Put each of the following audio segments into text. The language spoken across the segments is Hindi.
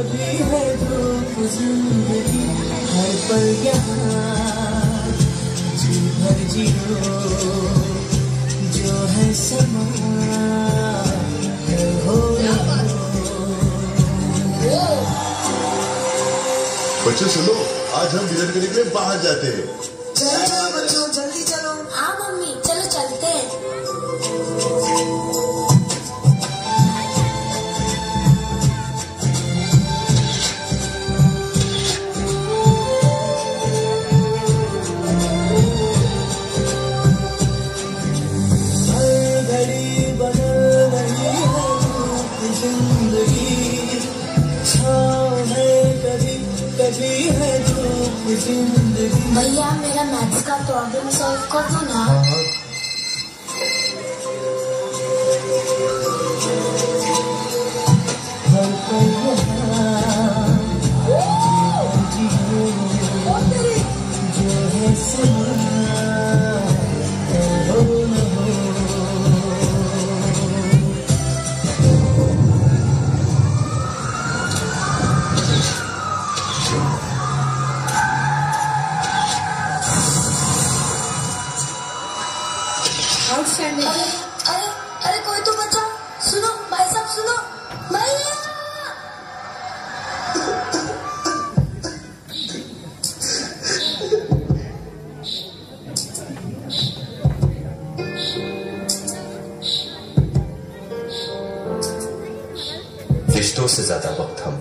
कभी है धूप ज़िंदगी हर पल यहाँ जी भर जियो जो है समा हो बच्चों सुनो आज हम डिनर करने के लिए बाहर जाते हैं। भैया मेरा मैथ्स का प्रॉब्लम सॉल्व कर दो ना आउटस्टैंडिंग। अरे अरे अरे कोई तो बचा। सुनो भाई साहब सुनो। भैया रिश्तों से ज़्यादा वक्त हम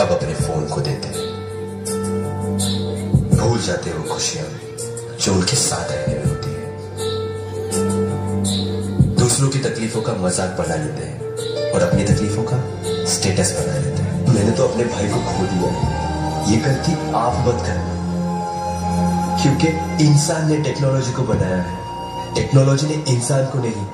अब अपने फ़ोन को देते हैं। भूल जाते हो खुशियाँ जो उनके साथ रहने में दूसरों की तकलीफों का मज़ाक बना लेते हैं और अपनी तकलीफों का स्टेटस बना लेते हैं। मैंने तो अपने भाई को खो दिया है। ये गलती आप मत करना। क्योंकि इंसान ने टेक्नोलॉजी को बनाया है। टेक्नोलॉजी ने इंसान को नहीं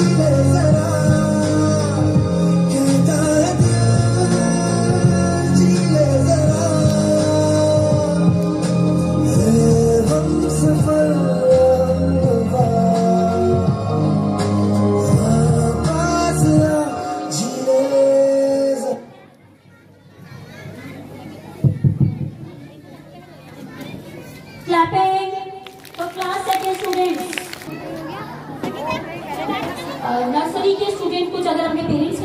जी के स्टूडेंट कुछ अगर अपने पेरेंट्स